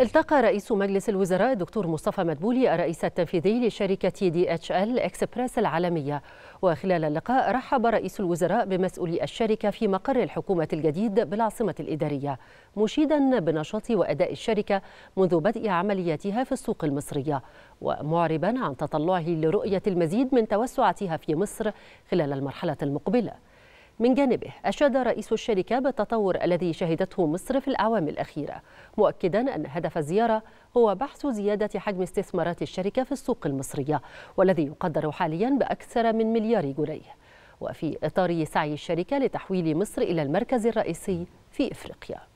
التقى رئيس مجلس الوزراء الدكتور مصطفى مدبولي الرئيس التنفيذي لشركة DHL Express العالمية. وخلال اللقاء رحب رئيس الوزراء بمسؤولي الشركة في مقر الحكومة الجديد بالعاصمة الإدارية مشيدا بنشاط وأداء الشركة منذ بدء عملياتها في السوق المصرية ومعربا عن تطلعه لرؤية المزيد من توسعاتها في مصر خلال المرحلة المقبلة. من جانبه أشاد رئيس الشركة بالتطور الذي شهدته مصر في الأعوام الأخيرة مؤكدا أن هدف الزيارة هو بحث زيادة حجم استثمارات الشركة في السوق المصرية والذي يقدر حاليا بأكثر من مليار جنيه. وفي إطار سعي الشركة لتحويل مصر إلى المركز الرئيسي في إفريقيا.